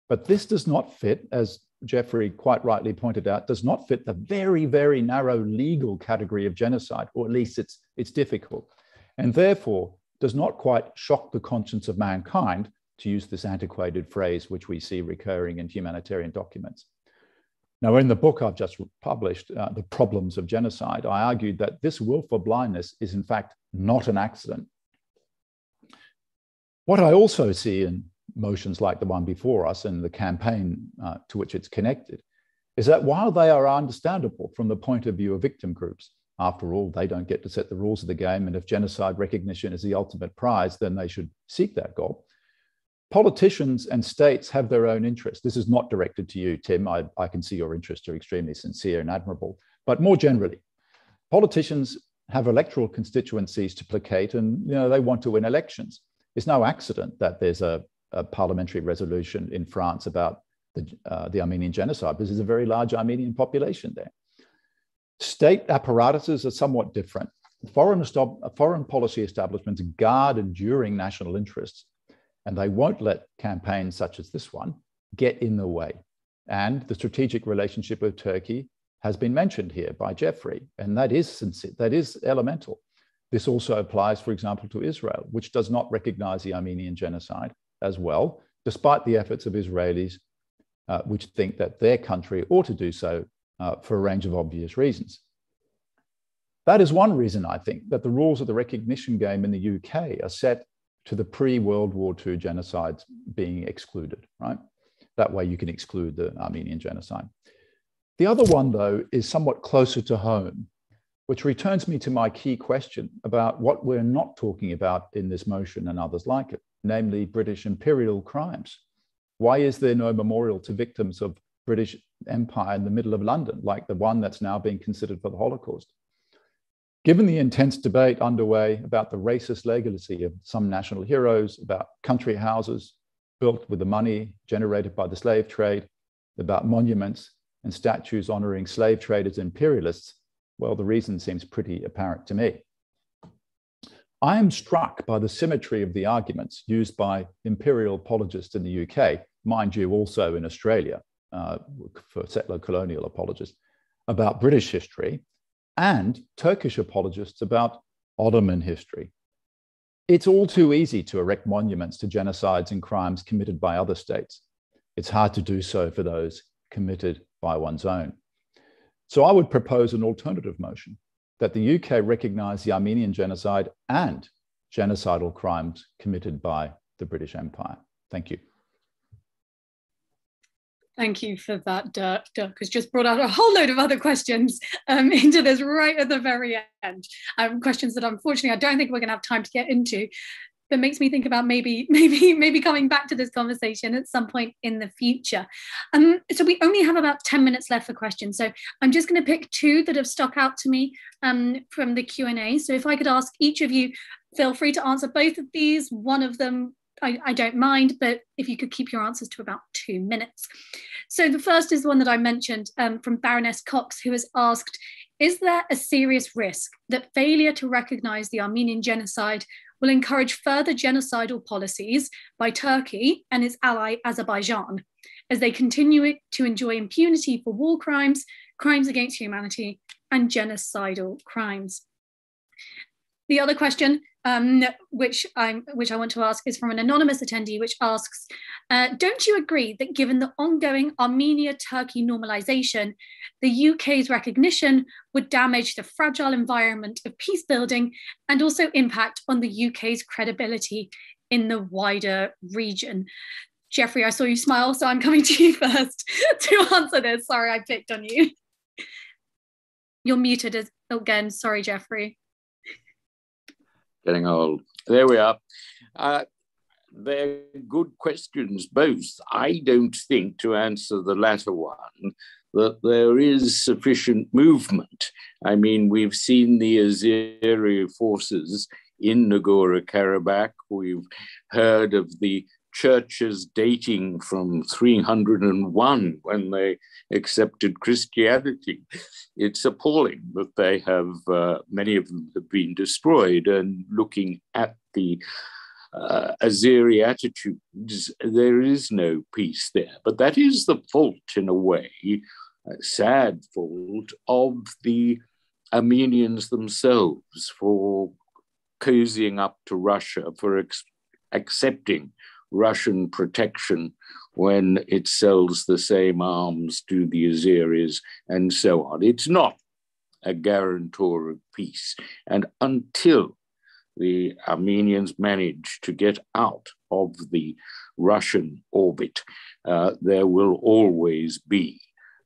But this does not fit, as Geoffrey quite rightly pointed out, does not fit the very, very narrow legal category of genocide, or at least it's, it's difficult, and therefore does not quite shock the conscience of mankind, to use this antiquated phrase which we see recurring in humanitarian documents. Now, in the book I've just published, uh, The Problems of Genocide, I argued that this willful blindness is in fact not an accident. What I also see in motions like the one before us and the campaign uh, to which it's connected is that while they are understandable from the point of view of victim groups, after all, they don't get to set the rules of the game. And if genocide recognition is the ultimate prize, then they should seek that goal. Politicians and states have their own interests. This is not directed to you, Tim. I, I can see your interests are extremely sincere and admirable. But more generally, politicians have electoral constituencies to placate and you know, they want to win elections. It's no accident that there's a, a parliamentary resolution in France about the, uh, the Armenian genocide because there's a very large Armenian population there. State apparatuses are somewhat different. Foreign, foreign policy establishments guard enduring national interests, and they won't let campaigns such as this one get in the way. And the strategic relationship with Turkey has been mentioned here by Geoffrey, and that is that is elemental. This also applies, for example, to Israel, which does not recognize the Armenian genocide as well, despite the efforts of Israelis, uh, which think that their country ought to do so uh, for a range of obvious reasons. That is one reason, I think, that the rules of the recognition game in the UK are set to the pre World War II genocides being excluded, right? That way you can exclude the Armenian genocide. The other one, though, is somewhat closer to home which returns me to my key question about what we're not talking about in this motion and others like it, namely British imperial crimes. Why is there no memorial to victims of British Empire in the middle of London, like the one that's now being considered for the Holocaust? Given the intense debate underway about the racist legacy of some national heroes, about country houses built with the money generated by the slave trade, about monuments and statues honoring slave traders and imperialists, well, the reason seems pretty apparent to me. I am struck by the symmetry of the arguments used by imperial apologists in the UK, mind you, also in Australia uh, for settler colonial apologists, about British history, and Turkish apologists about Ottoman history. It's all too easy to erect monuments to genocides and crimes committed by other states. It's hard to do so for those committed by one's own. So I would propose an alternative motion that the UK recognise the Armenian genocide and genocidal crimes committed by the British Empire. Thank you. Thank you for that, Dirk. Dirk has just brought out a whole load of other questions um, into this right at the very end. Um, questions that unfortunately I don't think we're going to have time to get into that makes me think about maybe maybe maybe coming back to this conversation at some point in the future. Um so we only have about 10 minutes left for questions. So i'm just going to pick two that have stuck out to me um from the q&a so if i could ask each of you feel free to answer both of these. One of them I, I don't mind, but if you could keep your answers to about two minutes. So the first is the one that I mentioned um, from Baroness Cox, who has asked, is there a serious risk that failure to recognize the Armenian genocide will encourage further genocidal policies by Turkey and its ally Azerbaijan as they continue to enjoy impunity for war crimes, crimes against humanity, and genocidal crimes. the other question, um, which I'm which I want to ask, is from an anonymous attendee, which asks, uh, "Don't you agree that given the ongoing Armenia-Turkey normalization, the UK's recognition would damage the fragile environment of peace building and also impact on the UK's credibility in the wider region?" Geoffrey, I saw you smile, so I'm coming to you first to answer this. Sorry, I picked on you. You're muted as, again. Sorry, Geoffrey getting old. There we are. Uh, they're good questions, both. I don't think, to answer the latter one, that there is sufficient movement. I mean, we've seen the Azeri forces in Nagorno Karabakh. We've heard of the churches dating from 301 when they accepted Christianity. It's appalling that they have, uh, many of them have been destroyed. And looking at the uh, Azeri attitudes, there is no peace there. But that is the fault, in a way, a sad fault of the Armenians themselves for cozying up to Russia, for ex- accepting Russian protection when it sells the same arms to the Azeris and so on. It's not a guarantor of peace. And until the Armenians manage to get out of the Russian orbit, uh, there will always be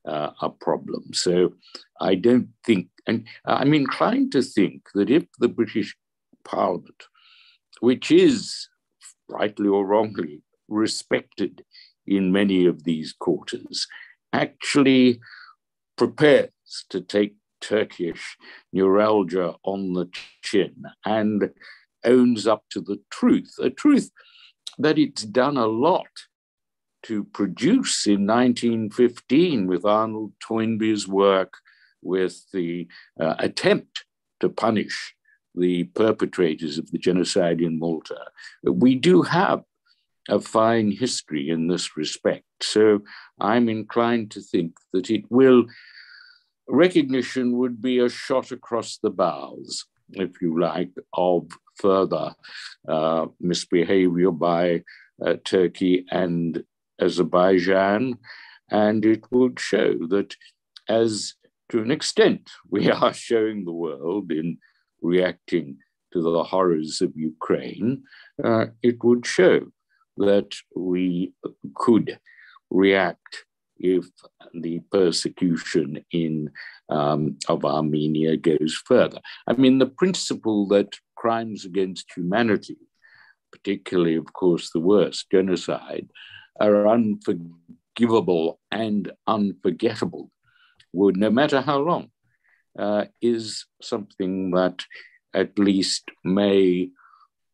uh, a problem. So I don't think, and I'm inclined to think that if the British Parliament, which is rightly or wrongly, respected in many of these quarters, actually prepares to take Turkish neuralgia on the chin and owns up to the truth, a truth that it's done a lot to produce in 1915 with Arnold Toynbee's work with the uh, attempt to punish the perpetrators of the genocide in Malta. We do have a fine history in this respect. So I'm inclined to think that it will, recognition would be a shot across the bows, if you like, of further uh, misbehavior by uh, Turkey and Azerbaijan. And it would show that, as to an extent, we are showing the world in reacting to the horrors of Ukraine, uh, it would show that we could react if the persecution in um, of Armenia goes further. I mean, the principle that crimes against humanity, particularly, of course, the worst, genocide, are unforgivable and unforgettable, would no matter how long, uh, is something that at least may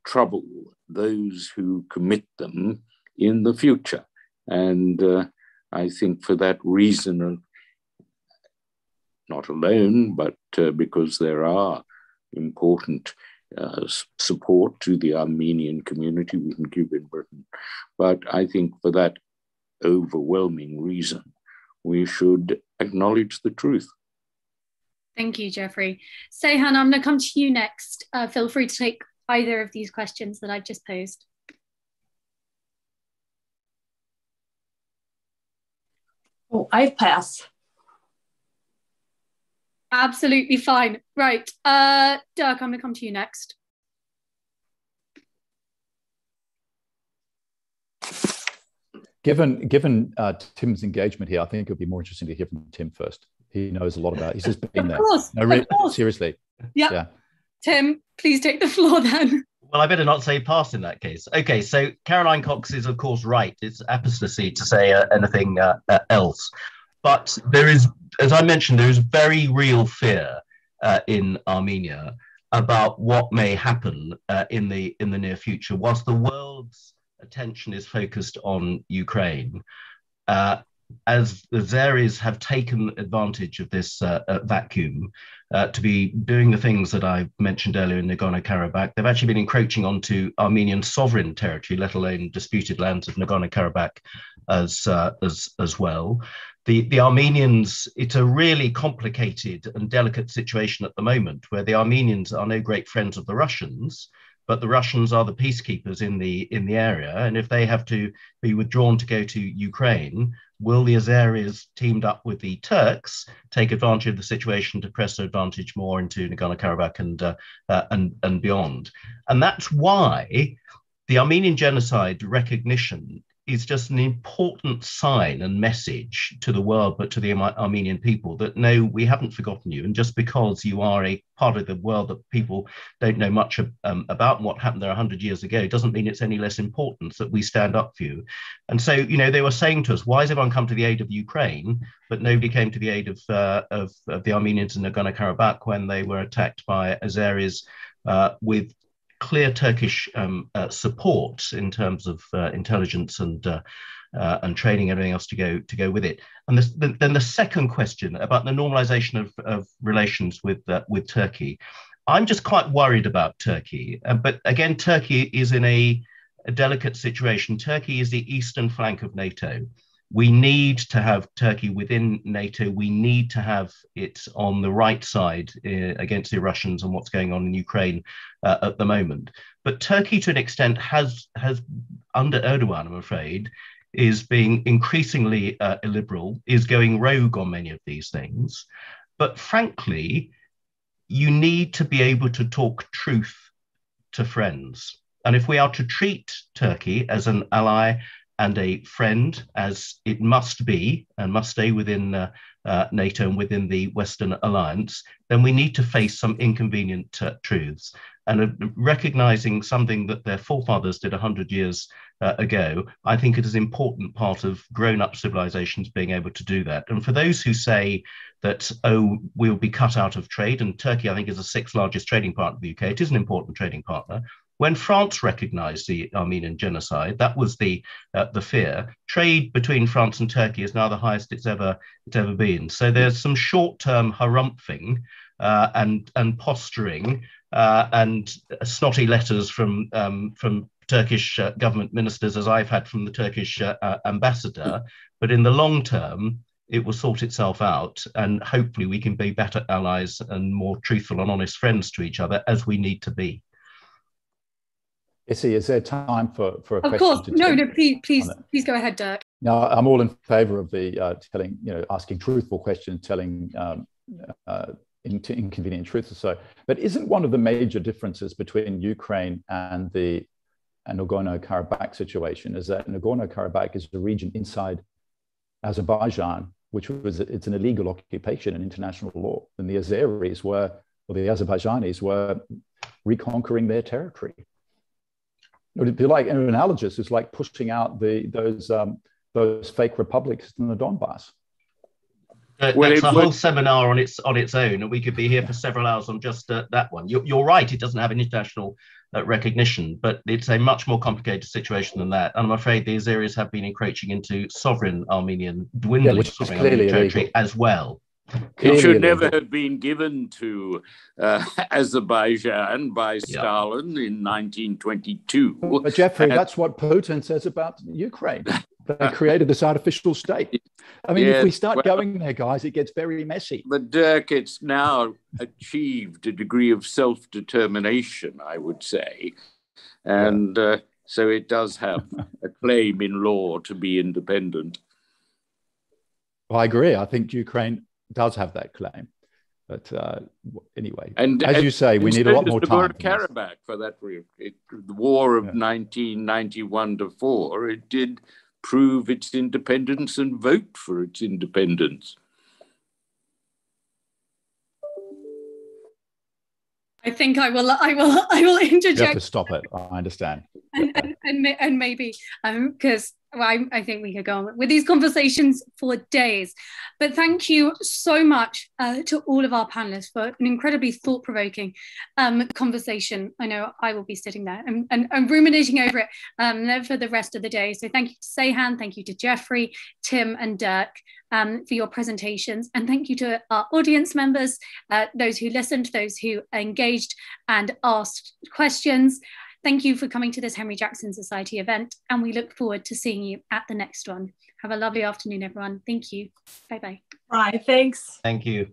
trouble those who commit them in the future. And uh, I think for that reason, not alone, but uh, because there are important uh, support to the Armenian community we can Britain. But I think for that overwhelming reason, we should acknowledge the truth. Thank you, Geoffrey. Seyhan, I'm going to come to you next. Uh, feel free to take either of these questions that I've just posed. Oh, I pass. Absolutely fine. Right. Uh, Dirk, I'm going to come to you next. Given given uh, Tim's engagement here, I think it would be more interesting to hear from Tim first. He knows a lot about. It. He's just been of there. Course, no, really, course. seriously. Yep. Yeah. Tim, please take the floor then. Well, I better not say pass in that case. Okay, so Caroline Cox is, of course, right. It's apostasy to say uh, anything uh, uh, else. But there is, as I mentioned, there is very real fear uh, in Armenia about what may happen uh, in the in the near future. Whilst the world's attention is focused on Ukraine, uh, as the Azeris have taken advantage of this uh, uh, vacuum uh, to be doing the things that I mentioned earlier in Nagorno-Karabakh, they've actually been encroaching onto Armenian sovereign territory, let alone disputed lands of Nagorno-Karabakh as, uh, as, as well. The, the Armenians, it's a really complicated and delicate situation at the moment where the Armenians are no great friends of the Russians, but the Russians are the peacekeepers in the in the area, and if they have to be withdrawn to go to Ukraine, will the Azeris teamed up with the Turks take advantage of the situation to press their advantage more into Nagorno-Karabakh and uh, uh, and and beyond? And that's why the Armenian genocide recognition is just an important sign and message to the world, but to the Armenian people that no, we haven't forgotten you. And just because you are a part of the world that people don't know much um, about what happened there 100 years ago doesn't mean it's any less important that we stand up for you. And so, you know, they were saying to us, why has everyone come to the aid of Ukraine, but nobody came to the aid of, uh, of, of, the Armenians in Nagorno Karabakh when they were attacked by Azeris uh, with clear Turkish um, uh, support in terms of uh, intelligence and uh, uh and training, everything else to go to go with it. And this, the, then the second question about the normalization of, of relations with uh, with Turkey, I'm just quite worried about Turkey. But again, Turkey is in a, a delicate situation. Turkey is the eastern flank of NATO we need to have Turkey within NATO. We need to have it on the right side uh, against the Russians and what's going on in Ukraine uh, at the moment. But Turkey, to an extent, has has under Erdogan, I'm afraid, is being increasingly uh, illiberal, is going rogue on many of these things. But frankly, you need to be able to talk truth to friends. And if we are to treat Turkey as an ally and a friend, as it must be and must stay within uh, uh, NATO and within the Western alliance, then we need to face some inconvenient uh, truths. And uh, recognizing something that their forefathers did 100 years uh, ago, I think it is an important part of grown up civilizations being able to do that. And for those who say that, oh, we'll be cut out of trade, and Turkey, I think, is the sixth largest trading partner of the UK, it is an important trading partner. When France recognized the Armenian genocide, that was the, uh, the fear. Trade between France and Turkey is now the highest it's ever, it's ever been. So there's some short term harumphing uh, and, and posturing uh, and snotty letters from, um, from Turkish uh, government ministers, as I've had from the Turkish uh, uh, ambassador. But in the long term, it will sort itself out, and hopefully, we can be better allies and more truthful and honest friends to each other as we need to be. Issy, is there time for, for a of question? Of course. No, no, please, please, please go ahead, Dirk. No, I'm all in favor of the uh, telling, you know, asking truthful questions, telling um, uh, inconvenient truths or so. But isn't one of the major differences between Ukraine and the and Nagorno-Karabakh situation is that Nagorno-Karabakh is a region inside Azerbaijan, which was it's an illegal occupation in international law, and the Azeris were, or the Azerbaijanis were reconquering their territory it would be like an analogous is like pushing out the those um, those fake republics in the Donbass. Uh, well, it's a whole seminar on its on its own, and we could be here for several hours on just uh, that one. You're, you're, right; it doesn't have international uh, recognition, but it's a much more complicated situation than that. And I'm afraid the Azeris have been encroaching into sovereign Armenian, dwindling yeah, sovereign Armenian territory illegal. as well. It should never have been given to uh, Azerbaijan by Stalin yeah. in 1922. But Geoffrey, and, that's what Putin says about Ukraine. They created this artificial state. I mean, yes, if we start well, going there, guys, it gets very messy. But Dirk, it's now achieved a degree of self-determination, I would say, and uh, so it does have a claim in law to be independent. I agree. I think Ukraine does have that claim. But uh, anyway, and as you say, we need a lot more time. Karabakh for that. It, the war of yeah. 1991 to four, it did prove its independence and vote for its independence. I think I will. I will. I will interject. You have to stop it. I understand. and, and, and, and maybe because I, I, think we could go on with these conversations for days. But thank you so much uh, to all of our panelists for an incredibly thought provoking um, conversation. I know I will be sitting there and, and, and ruminating over it um, for the rest of the day. So thank you to Seyhan, thank you to Geoffrey, Tim, and Dirk. Um, for your presentations. And thank you to our audience members, uh, those who listened, those who engaged and asked questions. Thank you for coming to this Henry Jackson Society event, and we look forward to seeing you at the next one. Have a lovely afternoon, everyone. Thank you. Bye bye. Bye. Thanks. Thank you.